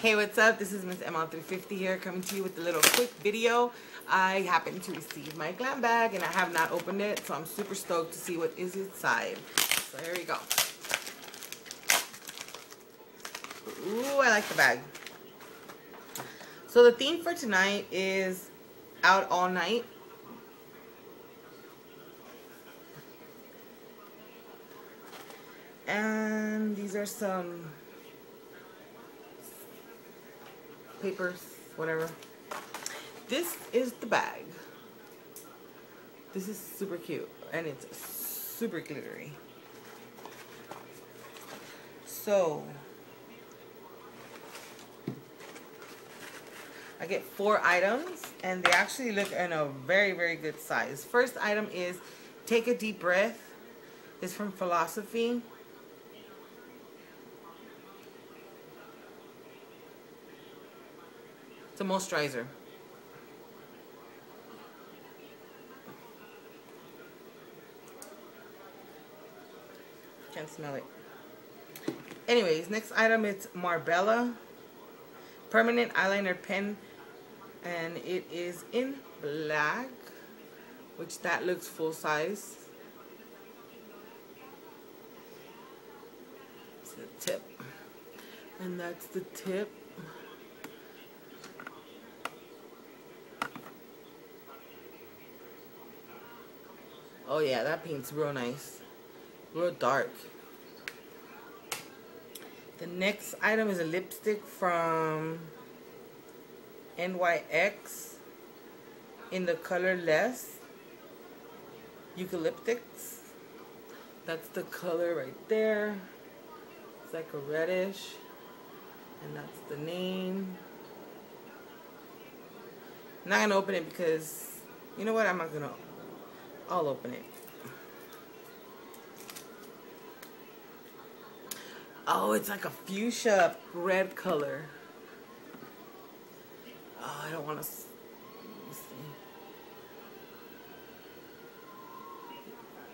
Hey, what's up? This is Miss ML350 here coming to you with a little quick video. I happen to receive my glam bag and I have not opened it, so I'm super stoked to see what is inside. So here we go. Ooh, I like the bag. So the theme for tonight is out all night. And these are some papers, whatever. This is the bag. This is super cute and it's super glittery. So, I get four items and they actually look in a very, very good size. First item is Take a Deep Breath. It's from Philosophy. It's a moisturizer. Can't smell it. Anyways, next item is Marbella permanent eyeliner pen and it is in black which that looks full size. It's the tip and that's the tip Oh yeah, that paint's real nice. Real dark. The next item is a lipstick from NYX in the color Less Eucalyptics. That's the color right there. It's like a reddish. And that's the name. I'm not going to open it because, you know what, I'm not going to I'll open it. Oh, it's like a fuchsia red color. Oh, I don't want to see.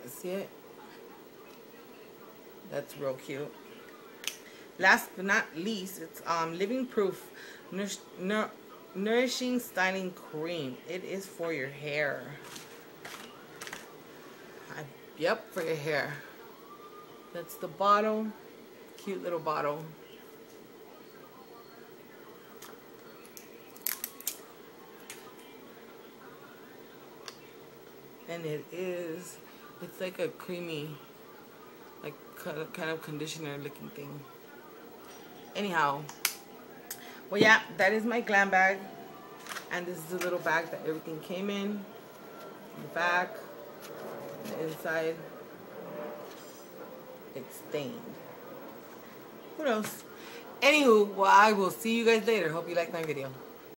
See it? That's real cute. Last but not least, it's um, Living Proof Nourish Nourishing Styling Cream. It is for your hair. Yep, for your hair. That's the bottle. Cute little bottle. And it is, it's like a creamy, like kind of conditioner looking thing. Anyhow, well yeah, that is my glam bag. And this is the little bag that everything came in. The back the inside it's stained. Who knows? Anywho, well, I will see you guys later. Hope you like my video.